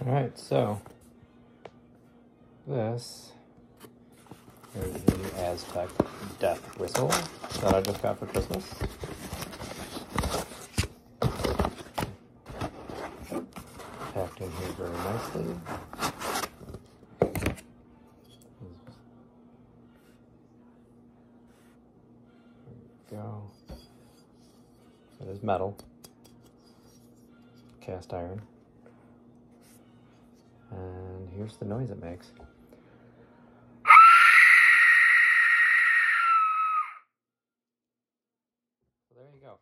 All right, so this is the Aztec death whistle that I just got for Christmas. Packed in here very nicely. Go. It is metal, cast iron here's the noise it makes. Well, there you go.